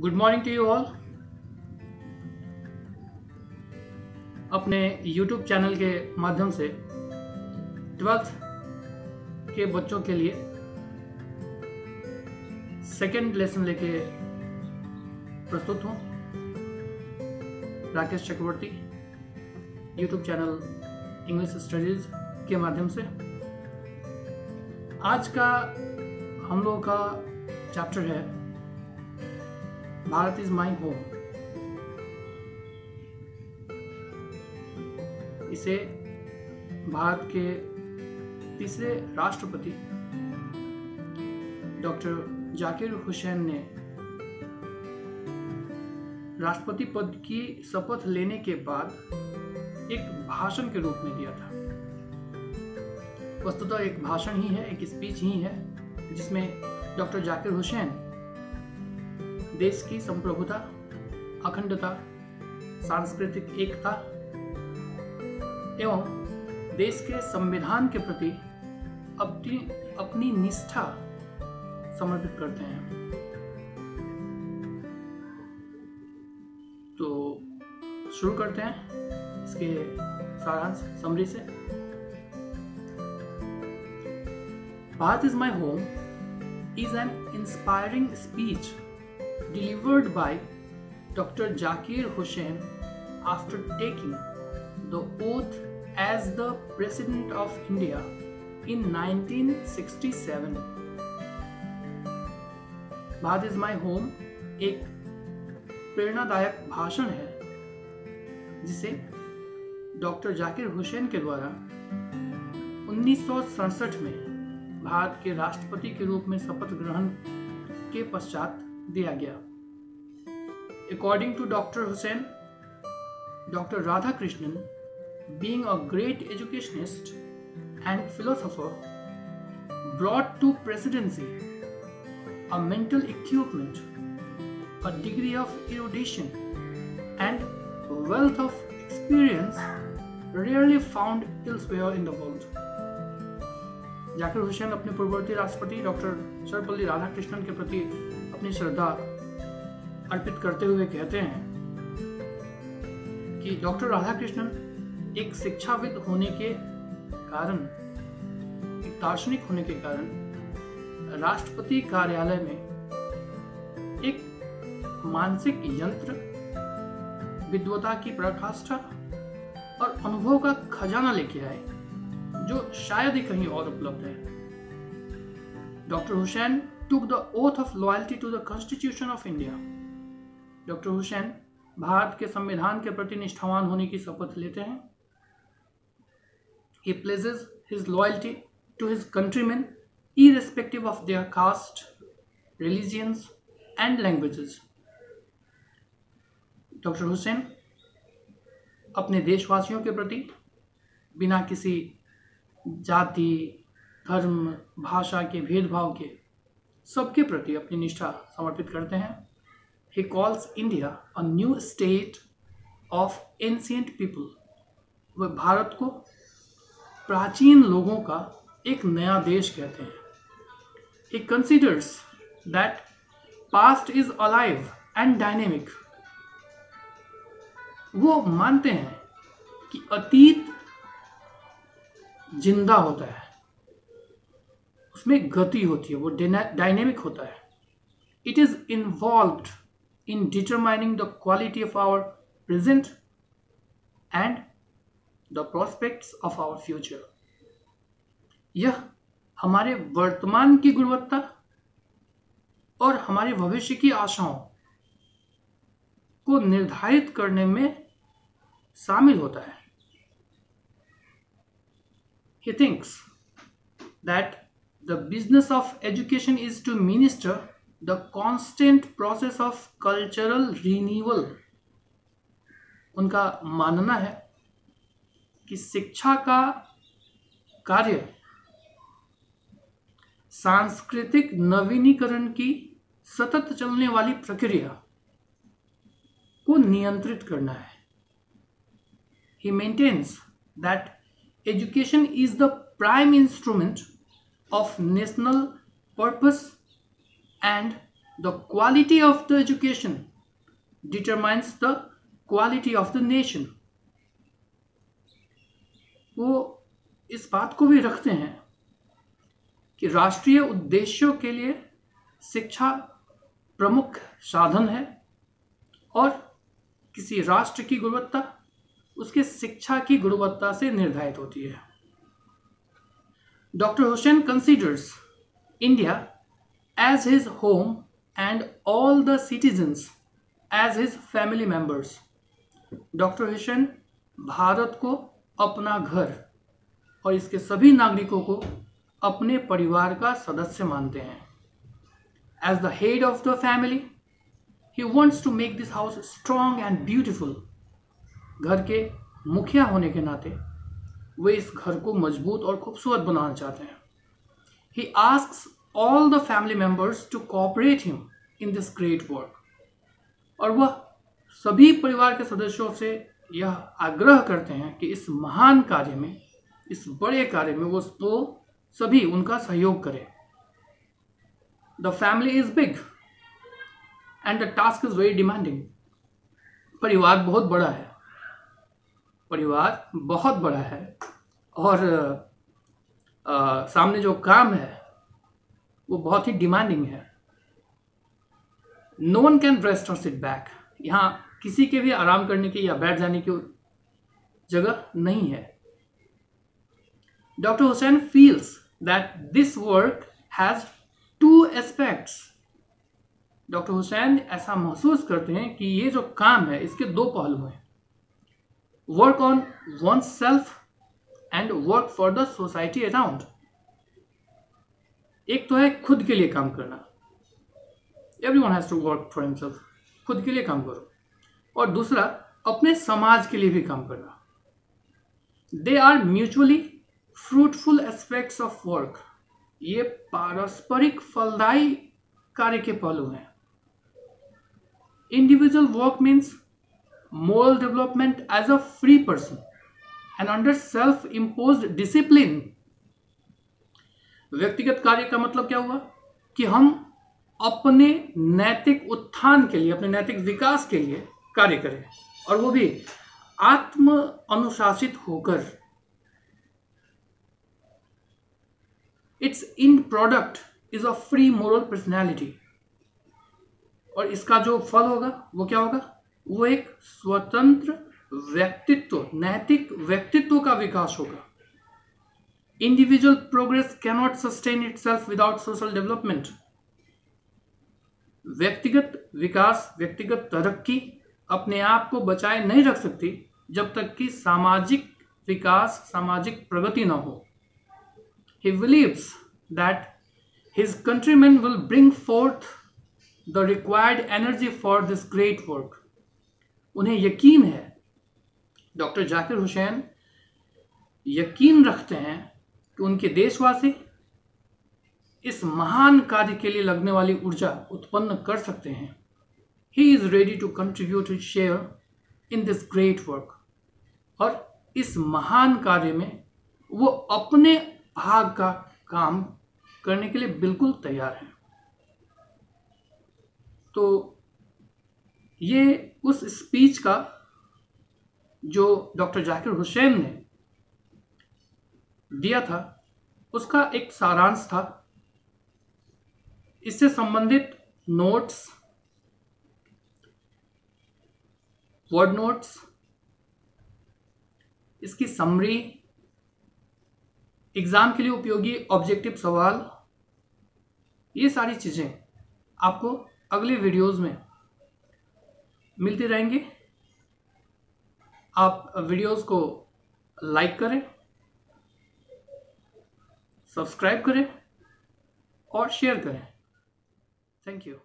Good morning to you all अपने YouTube channel के माध्यम से ट्वेल्थ के बच्चों के लिए सेकेंड लेसन लेके प्रस्तुत हूँ। Rakesh Chakravarti YouTube channel English studies के माध्यम से। आज का हम लोगों का चैप्टर है भारत इज़ माई होम इसे भारत के तीसरे राष्ट्रपति डॉक्टर जाकिर हुसैन ने राष्ट्रपति पद की शपथ लेने के बाद एक भाषण के रूप में दिया था। वस्तुतः एक भाषण ही है, एक स्पीच ही है, जिसमें डॉक्टर जाकिर हुसैन देश की संप्रभुता, अखंडता, सांस्कृतिक एकता एवं देश के संविधान के प्रति अपनी अपनी निष्ठा समर्पित करते हैं। तो शुरू करते हैं इसके सारांश समरी से। Bharat is my home is an inspiring speech. Delivered by Dr. Zakir Hussain after taking the oath as the President of India in 1967. Bharat is my home एक प्रेरणादायक भाषण है, जिसे डॉक्टर जाकिर हुसैन के द्वारा उन्नीस सौ सड़सठ में भारत के राष्ट्रपति के रूप में शपथ ग्रहण के पश्चात दिया गया। According to doctor Hussain doctor Radha Krishnan being a great educationist and philosopher brought to presidency a mental equipment a degree of erudition and wealth of experience rarely found elsewhere in the world Zakir Hussain अपने पूर्ववर्ती राष्ट्रपति doctor Sarvepalli Radhakrishnan के प्रति अपनी श्रद्धा अर्पित करते हुए कहते हैं कि डॉक्टर राधाकृष्णन एक शिक्षाविद होने के कारण, एक दार्शनिक होने के कारण राष्ट्रपति कार्यालय में एक मानसिक यंत्र, विद्वता की पराकाष्ठा और अनुभव का खजाना लेके आए, जो शायद ही कहीं और उपलब्ध है। Doctor Hussain took the oath of loyalty to the Constitution of India. Doctor Hussain Bharat के संविधान के प्रति निष्ठावान होने की शपथ लेते हैं He pledges his loyalty to his countrymen irrespective of their caste, religions and languages. Doctor Hussain अपने देशवासियों के प्रति बिना किसी जाति धर्म भाषा के भेदभाव के सबके प्रति अपनी निष्ठा समर्पित करते हैं। He calls India a new state of ancient people वह भारत को प्राचीन लोगों का एक नया देश कहते हैं। He considers that past is alive and dynamic वो मानते हैं कि अतीत ज़िंदा होता है। उसमें गति होती है, वो डायनेमिक होता है। It is involve in determining the quality of our present and the prospects of our future यह हमारे वर्तमान की गुणवत्ता और हमारे भविष्य की आशाओं को निर्धारित करने में शामिल होता है। He thinks that The business of education is to minister the constant process of cultural renewal. उनका मानना है कि शिक्षा का कार्य सांस्कृतिक नवीनीकरण की सतत चलने वाली प्रक्रिया को नियंत्रित करना है he maintains that education is the prime instrument of national purpose and the quality of the education determines the quality of the nation वो इस बात को भी रखते हैं कि राष्ट्रीय उद्देश्यों के लिए शिक्षा प्रमुख साधन है और किसी राष्ट्र की गुणवत्ता उसके शिक्षा की गुणवत्ता से निर्धारित होती है। Doctor Hussain considers India as his home and all the citizens as his family members doctor Hussain Bharat को अपना घर और इसके सभी नागरिकों को अपने परिवार का सदस्य मानते हैं। As the head of the family he wants to make this house strong and beautiful घर के मुखिया होने के नाते वे इस घर को मज़बूत और खूबसूरत बनाना चाहते हैं। He ask all the family members to cooperate him in this great work और वह सभी परिवार के सदस्यों से यह आग्रह करते हैं कि इस महान कार्य में, इस बड़े कार्य में वो तो सभी उनका सहयोग करें। The family is big and the task is very demanding परिवार बहुत बड़ा है। परिवार बहुत बड़ा है और आ, सामने जो काम है वो बहुत ही डिमांडिंग है। No one can rest or sit back यहाँ किसी के भी आराम करने की या बैठ जाने की जगह नहीं है। Doctor Hussain feels that this work has two aspects doctor Hussain ऐसा महसूस करते हैं कि ये जो काम है इसके दो पहलू हैं। On oneself and work for the society around एक तो है खुद के लिए काम करना। Every one has to work for himself खुद के लिए काम करो। और दूसरा, अपने समाज के लिए भी काम करना। They are mutually fruitful aspects of work ये पारस्परिक फलदायी कार्य के पहलू हैं। Individual work means moral development as a free person. And under self imposed discipline, व्यक्तिगत कार्य का मतलब क्या हुआ? कि हम अपने नैतिक उत्थान के लिए, अपने नैतिक विकास के लिए कार्य करें। और वो भी आत्म अनुशासित होकर। Its in product is a free moral personality और इसका जो फल होगा, वो क्या होगा? वो एक स्वतंत्र व्यक्तित्व, नैतिक व्यक्तित्व का विकास होगा। Individual progress cannot sustain itself without social development व्यक्तिगत विकास, व्यक्तिगत तरक्की अपने आप को बचाए नहीं रख सकती जब तक कि सामाजिक विकास, सामाजिक प्रगति ना हो। He believes that his countrymen will bring forth the required energy for this great work उन्हें यकीन है। डॉक्टर जाकिर हुसैन यकीन रखते हैं कि उनके देशवासी इस महान कार्य के लिए लगने वाली ऊर्जा उत्पन्न कर सकते हैं। He is ready to contribute share in this great work और इस महान कार्य में वो अपने भाग का काम करने के लिए बिल्कुल तैयार हैं। तो ये उस स्पीच का जो डॉक्टर जाकिर हुसैन ने दिया था, उसका एक सारांश था। इससे संबंधित नोट्स, वर्ड नोट्स, इसकी समरी, एग्ज़ाम के लिए उपयोगी ऑब्जेक्टिव सवाल, ये सारी चीज़ें आपको अगले वीडियोस में मिलते रहेंगे। आप वीडियोस को लाइक करें सब्सक्राइब करें और शेयर करें। Thank you